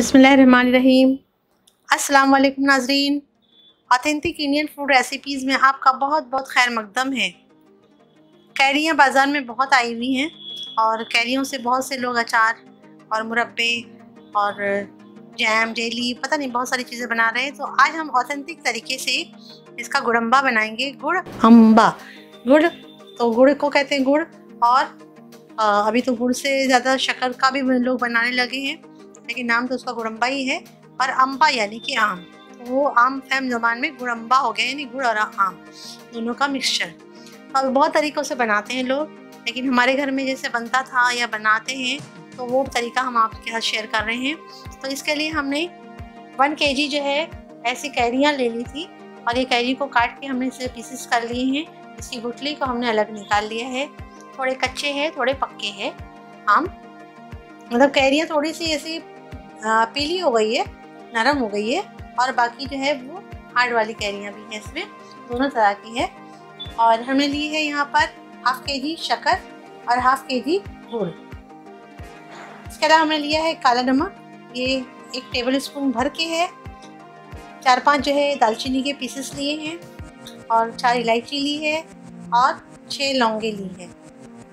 बसमीम अस्सलाम वालेकुम नाजरीन। ऑथेंटिक इंडियन फ़ूड रेसिपीज़ में आपका बहुत बहुत खैर मकदम है। कैरियाँ बाज़ार में बहुत आई हुई हैं और कैरियों से बहुत से लोग अचार और मुरब्बे और जैम, जेली, पता नहीं, बहुत सारी चीज़ें बना रहे हैं। तो आज हम ऑथेंटिक तरीके से इसका गुड़म्बा बनाएँगे। गुड़ अम्बा। गुड़ तो गुड़ को कहते हैं गुड़ और अभी तो गुड़ से ज़्यादा शक्कर का भी लोग बनाने लगे हैं। लेकिन नाम तो उसका गुड़म्बा ही है, और अम्बा यानी कि आम। तो वो आम फैम जबान में गुड़म्बा हो गया, यानी गुड़ और आम, दोनों का मिक्सचर अब बहुत तरीक़ों से बनाते हैं लोग, लेकिन हमारे घर में जैसे बनता था या बनाते हैं तो वो तरीका हम आपके साथ शेयर कर रहे हैं। तो इसके लिए हमने वन के जो है, ऐसी कैरियाँ ले ली थी, और ये कैरी को काट के हमने इसे पीसेस कर लिए हैं। इसकी गुटली को हमने अलग निकाल लिया है। थोड़े कच्चे हैं, थोड़े पक्के हैं, आम। मतलब कैरियाँ थोड़ी सी ऐसी पीली हो गई है, नरम हो गई है, और बाकी जो है वो हार्ड वाली कैरियाँ भी हैं इसमें, दोनों तरह की है। और हमने ली है यहाँ पर हाफ़ के जी शक्कर और हाफ़ के जी गुड़। इसके अलावा हमने लिया है काला नमक। ये एक टेबल स्पून भर के है। चार पाँच जो है दालचीनी के पीसेस लिए हैं और चार इलायची ली है और छः लौंगे ली है।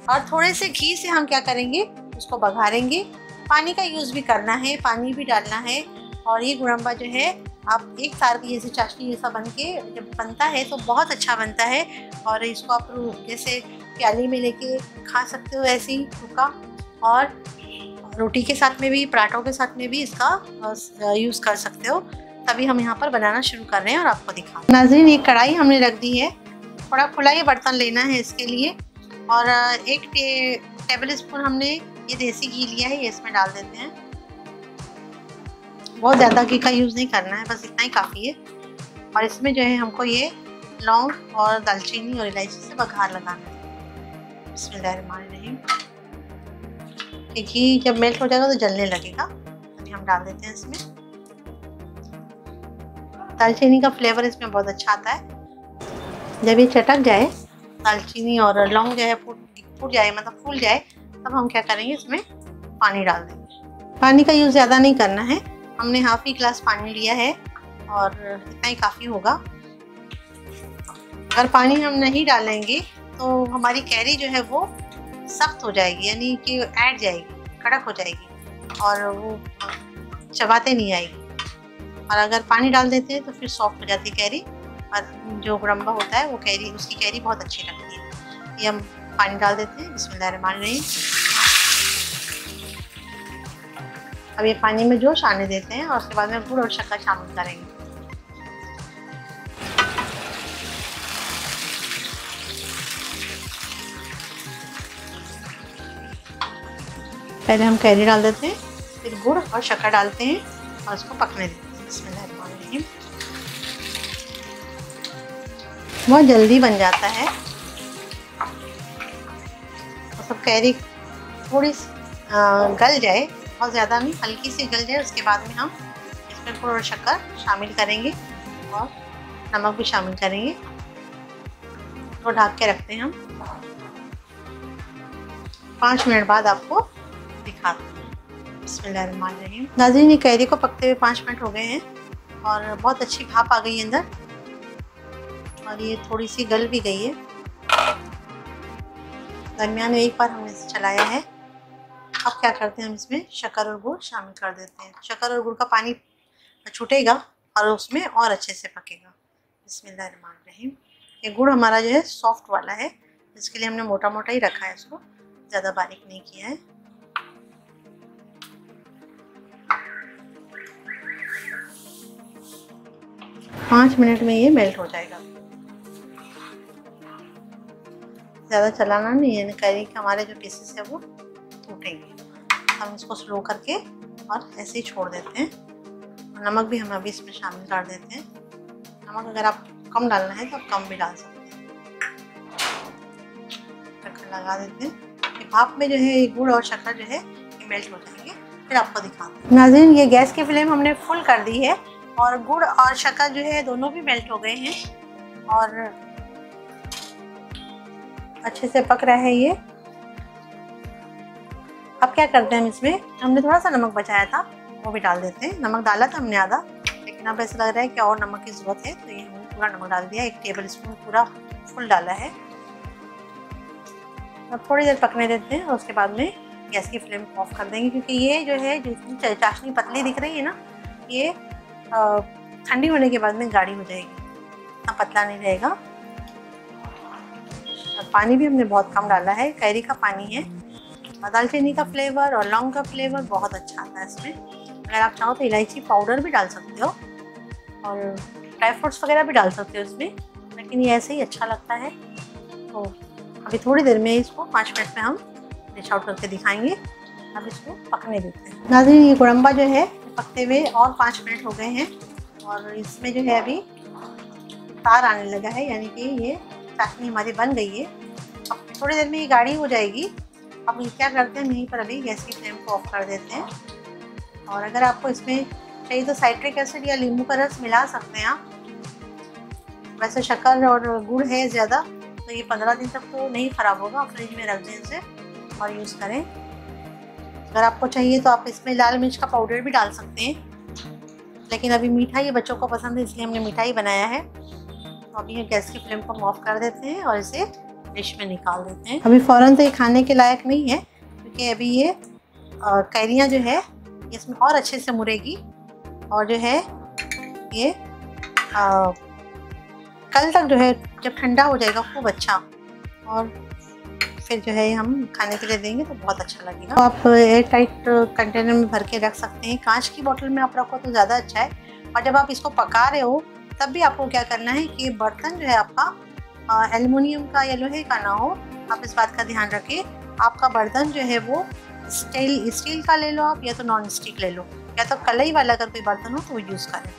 और थोड़े से घी से हम क्या करेंगे, उसको बघारेंगे पानी का यूज़ भी करना है, पानी भी डालना है और ये गुड़म्बा जो है, आप एक साल की जैसे चाशनी जैसा बन के जब बनता है तो बहुत अच्छा बनता है और इसको आप जैसे प्याली में लेके खा सकते हो ऐसे ही सूखा और रोटी के साथ में भी, पराठों के साथ में भी इसका यूज़ कर सकते हो। तभी हम यहाँ पर बनाना शुरू कर रहे हैं और आपको दिखा नाजरीन, एक कढ़ाई हमने रख दी है। थोड़ा खुला ही बर्तन लेना है इसके लिए और एक टेबल स्पून हमने ये देसी घी लिया है, ये इसमें डाल देते हैं। बहुत ज़्यादा घी का यूज़ नहीं करना है, बस इतना ही काफ़ी है। और इसमें जो है हमको ये लौंग और दालचीनी और इलायची से बघार लगाना है। बिस्मिल्लाहिर्रहमानिर्रहीम। घी जब मेल्ट हो जाएगा तो जलने लगेगा। अभी हम डाल देते हैं इसमें। दालचीनी का फ्लेवर इसमें बहुत अच्छा आता है। जब ये चटक जाए, दालचीनी और लौंग जो है, फूट फूट जाए मतलब फूल जाए, तब हम क्या करेंगे, इसमें पानी डाल देंगे। पानी का यूज़ ज़्यादा नहीं करना है। हमने हाफ़ ही गिलास पानी लिया है और इतना ही काफ़ी होगा। अगर पानी हम नहीं डालेंगे तो हमारी कैरी जो है वो सख्त हो जाएगी, यानी कि ऐड जाएगी, कड़क हो जाएगी और वो चबाते नहीं आएगी। और अगर पानी डाल देते हैं तो फिर सॉफ्ट हो जाती है कैरी और जो गुड़म्बा होता है, वो कैरी उसकी कैरी बहुत अच्छी लगती है। ये हम पानी डाल देते हैं बिस्मिल्लाहिर्रहमानिर्रहीम अब ये पानी में जोश आने देते हैं, और उसके बाद में गुड़ और शक्कर शामिल करेंगे। पहले हम कैरी डाल देते हैं, फिर गुड़ और शक्कर डालते हैं, और उसको पकने देते हैं। बिस्मिल्लाहिर्रहमानिर्रहीम बहुत जल्दी बन जाता है। सब कैरी थोड़ी गल जाए, बहुत ज़्यादा नहीं, हल्की सी गल जाए, उसके बाद में हम इसमें गुड़ शक्कर शामिल करेंगे और नमक भी शामिल करेंगे। तो ढाक के रखते हैं हम। पाँच मिनट बाद आपको दिखाते हैं। बिस्मिल्लाहिर्रहमानिर्रहीम नाज़रीन ये कैरी को पकते हुए पाँच मिनट हो गए हैं और बहुत अच्छी भाप आ गई है अंदर। और ये थोड़ी सी गल भी गई है। दरमियान में एक बार हमने इसे चलाया है। अब क्या करते हैं हम इसमें शक्कर और गुड़ शामिल कर देते हैं। शक्कर और गुड़ का पानी छूटेगा और उसमें और अच्छे से पकेगा। बिस्मिल्लाहिर्रहमानिर्रहीम ये गुड़ हमारा जो है सॉफ्ट वाला है। इसके लिए हमने मोटा मोटा ही रखा है इसको। ज़्यादा बारीक नहीं किया है। पाँच मिनट में ये मेल्ट हो जाएगा। ज़्यादा चलाना नहीं है। करी के हमारे जो पीसेस है वो टूटेंगे। हम इसको स्लो करके और ऐसे ही छोड़ देते हैं। और नमक भी हम अभी इसमें शामिल कर देते हैं। नमक अगर आप कम डालना है तो आप कम भी डाल सकते हैं। ढक्कन लगा देते हैं। भाप में जो है गुड़ और शक्कर जो है, ये मेल्ट हो जाएँगे। फिर आपको दिखाते हैं। नाजिन ये गैस की फ्लेम हमने फुल कर दी है और गुड़ और शक्कर जो है, दोनों भी मेल्ट हो गए हैं। और अच्छे से पक रहा है ये। अब क्या करते हैं हम इसमें? हमने थोड़ा सा नमक बचाया था, वो भी डाल देते हैं। नमक डाला था हमने आधा, लेकिन अब ऐसा लग रहा है कि और नमक की ज़रूरत है तो ये हमने पूरा नमक डाल दिया। एक टेबल स्पून पूरा फुल डाला है। अब थोड़ी देर पकने देते हैं, और उसके बाद में गैस की फ्लेम ऑफ़ कर देंगे, क्योंकि ये जो है जितनी चाशनी पतली दिख रही है ना, ये ठंडी होने के बाद में गाढ़ी हो जाएगी। इतना पतला नहीं रहेगा। पानी भी हमने बहुत कम डाला है। कैरी का पानी है। दालचीनी का फ्लेवर और लौंग का फ्लेवर बहुत अच्छा आता है इसमें। अगर आप चाहो तो इलायची पाउडर भी डाल सकते हो और ड्राई फ्रूट्स वगैरह भी डाल सकते हो इसमें। लेकिन ये ऐसे ही अच्छा लगता है। तो अभी थोड़ी देर में इसको पाँच मिनट में हम डिश आउट करके दिखाएँगे। अब इसको पकने देते हैं। नाजिन ये गुड़म्बा जो है, पकते हुए और पाँच मिनट हो गए हैं और इसमें जो है अभी तार आने लगा है। यानी कि ये चाशनी हमारी बन गई है। अब थोड़ी देर में ये गाढ़ी हो जाएगी। अब ये क्या करते हैं यहीं पर अभी गैस की फ्लेम को ऑफ़ कर देते हैं। और अगर आपको इसमें चाहिए तो साइट्रिक एसिड या नींबू का रस मिला सकते हैं आप। वैसे शक्कर और गुड़ है ज़्यादा तो ये पंद्रह दिन तक तो नहीं ख़राब होगा, फ्रिज में रख दें इसे और यूज़ करें। अगर आपको चाहिए तो आप इसमें लाल मिर्च का पाउडर भी डाल सकते हैं। लेकिन अभी मीठा ये बच्चों को पसंद है, इसलिए हमने मिठाई बनाया है। अभी गैस की फ्लेम को हम ऑफ़ कर देते हैं और इसे डिश में निकाल देते हैं। अभी फ़ौरन तो ये खाने के लायक नहीं है क्योंकि अभी ये कैरियाँ जो है इसमें और अच्छे से मुरेगी और जो है ये आ, कल तक जो है जब ठंडा हो जाएगा खूब अच्छा। और फिर जो है हम खाने के लिए देंगे तो बहुत अच्छा लगेगा। तो आप एयर टाइट कंटेनर में भर के रख सकते हैं। कांच की बोतल में आप रखो तो ज़्यादा अच्छा है। और जब आप इसको पका रहे हो तब भी आपको क्या करना है कि बर्तन जो है आपका एल्युमिनियम का या लोहे का ना हो, आप इस बात का ध्यान रखें। आपका बर्तन जो है वो स्टील स्टील का ले लो आप या तो नॉन स्टिक ले लो, या तो कलई वाला अगर कोई बर्तन हो तो वो यूज़ करें।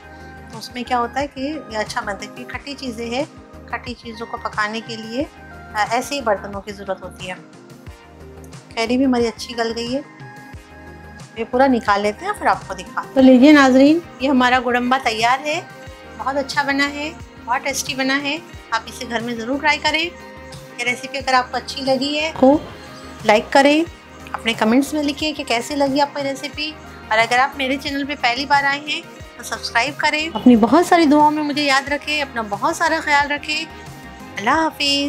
तो उसमें क्या होता है कि अच्छा बनता है क्योंकि खट्टी चीज़ें हैं, खट्टी चीज़ों को पकाने के लिए ऐसे ही बर्तनों की ज़रूरत होती है। कैरी भी हमारी अच्छी गल गई है। ये पूरा निकाल लेते हैं, फिर आपको दिखा तो लीजिए नाजरीन, ये हमारा गुड़म्बा तैयार है। बहुत अच्छा बना है, बहुत टेस्टी बना है। आप इसे घर में ज़रूर ट्राई करें। ये रेसिपी अगर आपको अच्छी लगी है तो लाइक करें। अपने कमेंट्स में लिखें कि कैसे लगी आपको रेसिपी और अगर आप मेरे चैनल पर पहली बार आए हैं तो सब्सक्राइब करें। अपनी बहुत सारी दुआओं में मुझे याद रखें, अपना बहुत सारा ख्याल रखें। अल्लाह हाफिज़।